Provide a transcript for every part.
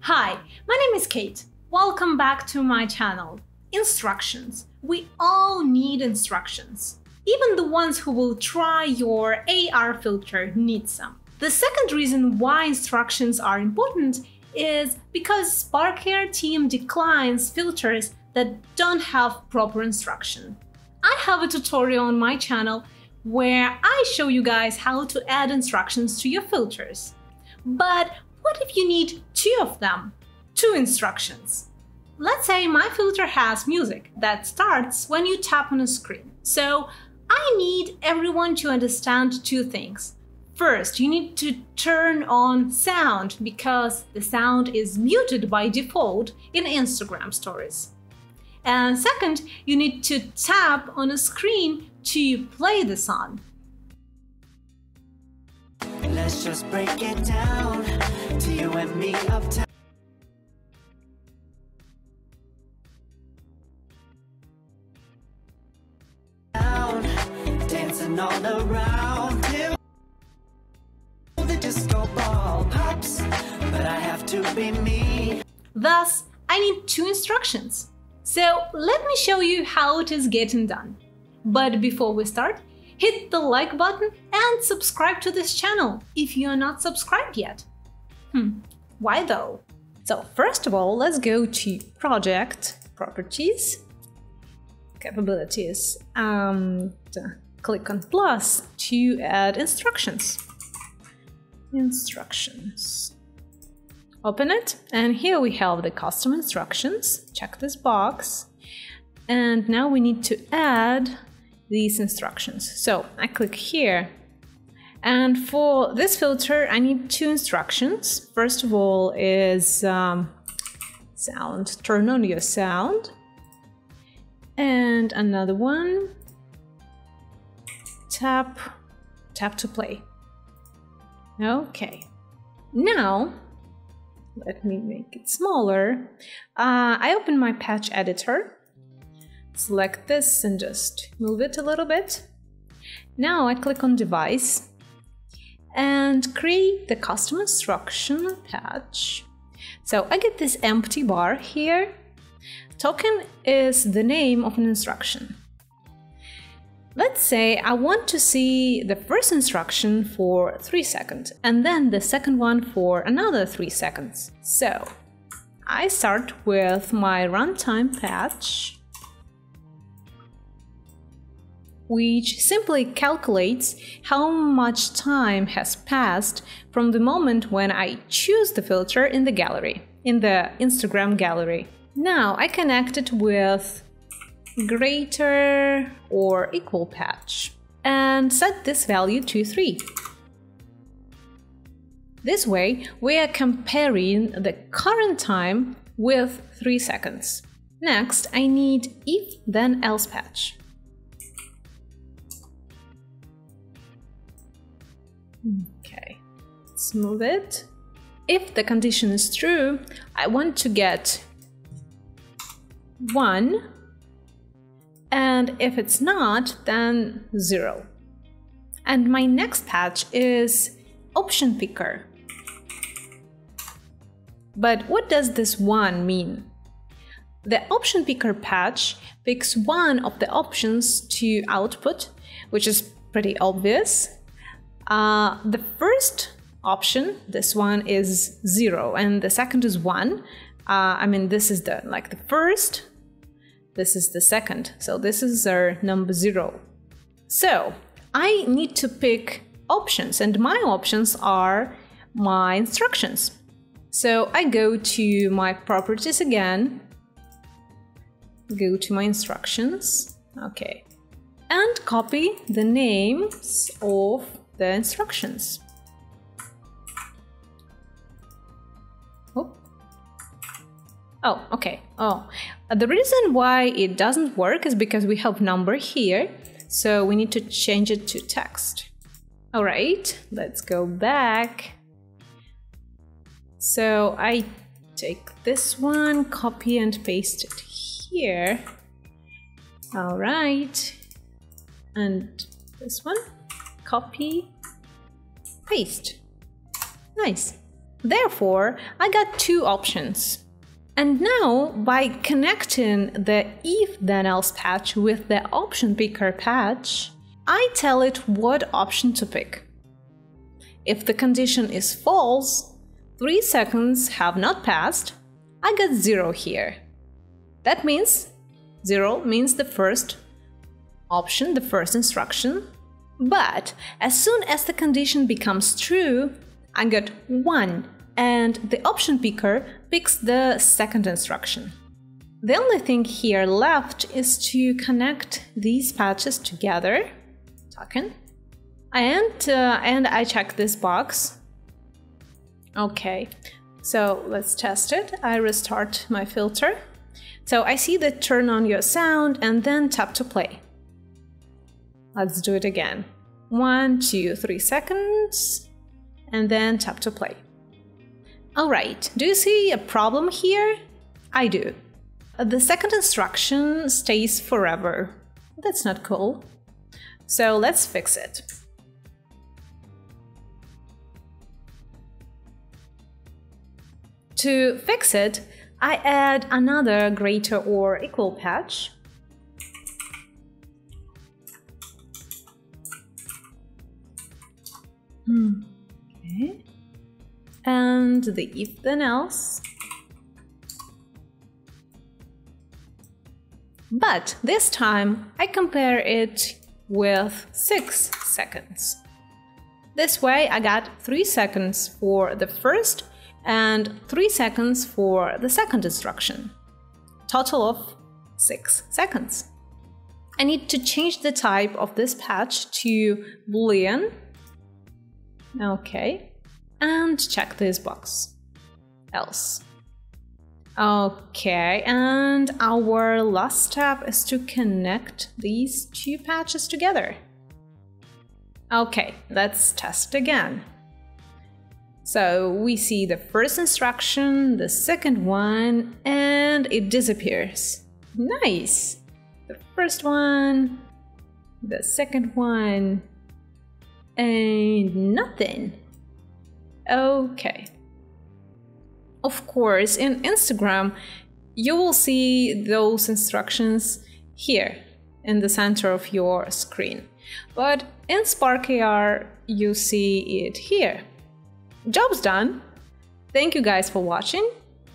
Hi, my name is Kate. Welcome back to my channel. Instructions. We all need instructions. Even the ones who will try your AR filter need some. The second reason why instructions are important is because Spark AR team declines filters that don't have proper instruction. I have a tutorial on my channel where I show you guys how to add instructions to your filters. But what if you need two of them? Two instructions. Let's say my filter has music that starts when you tap on a screen. So I need everyone to understand two things. First, you need to turn on sound because the sound is muted by default in Instagram stories. And second, you need to tap on a screen to play the song. Let's just break it down to you and me uptown. Dancing all around the disco ball pops, but I have to be me. Thus, I need two instructions. So let me show you how it is getting done. But before we start, hit the like button and subscribe to this channel if you are not subscribed yet. Hmm, why though? So first of all, let's go to Project, Properties, Capabilities, and click on plus to add instructions. Instructions. Open it, and here we have the custom instructions. Check this box. And now we need to add these instructions. So I click here. And for this filter, I need two instructions. First of all is um, sound, turn on your sound. And another one, tap, tap to play. Okay. Now, let me make it smaller. Uh, I open my patch editor Select this and just move it a little bit. Now I click on device and create the custom instruction patch. So I get this empty bar here. Token is the name of an instruction. Let's say I want to see the first instruction for 3 seconds and then the second one for another 3 seconds. So I start with my runtime patch which simply calculates how much time has passed from the moment when I choose the filter in the gallery, in the Instagram gallery. Now I connect it with greater or equal patch and set this value to 3. This way, we are comparing the current time with 3 seconds. Next, I need if then else patch. Okay, smooth it. If the condition is true, I want to get 1 and if it's not, then 0. And my next patch is option picker. But what does this 1 mean? The option picker patch picks one of the options to output, which is pretty obvious, uh, the first option, this one is zero, and the second is one. Uh, I mean, this is the like the first, this is the second. So this is our number zero. So I need to pick options, and my options are my instructions. So I go to my properties again, go to my instructions, okay, and copy the names of the instructions. Oh, oh okay. Oh, uh, the reason why it doesn't work is because we have number here, so we need to change it to text. All right, let's go back. So I take this one, copy and paste it here. All right, and this one copy, paste. Nice. Therefore, I got two options. And now, by connecting the if then else patch with the option picker patch, I tell it what option to pick. If the condition is false, 3 seconds have not passed, I get 0 here. That means 0 means the first option, the first instruction. But as soon as the condition becomes true, I get 1 and the option picker picks the second instruction. The only thing here left is to connect these patches together, token, and, uh, and I check this box. Okay, so let's test it. I restart my filter. So I see the turn on your sound and then tap to play. Let's do it again. One, two, three seconds, and then tap to play. Alright, do you see a problem here? I do. The second instruction stays forever. That's not cool. So let's fix it. To fix it, I add another greater or equal patch. Hmm. Okay. And the if then else. But this time I compare it with 6 seconds. This way I got 3 seconds for the first and 3 seconds for the second instruction. Total of 6 seconds. I need to change the type of this patch to boolean. Okay. And check this box. Else. Okay, and our last step is to connect these two patches together. Okay, let's test again. So we see the first instruction, the second one, and it disappears. Nice! The first one, the second one, and nothing. Okay. Of course, in Instagram, you will see those instructions here in the center of your screen. But in Spark AR, you see it here. Job's done! Thank you guys for watching.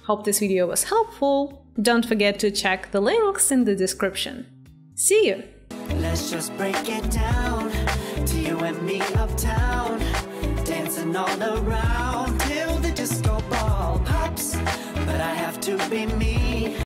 Hope this video was helpful. Don't forget to check the links in the description. See you! You and me uptown, dancing all around till the disco ball pops. But I have to be me.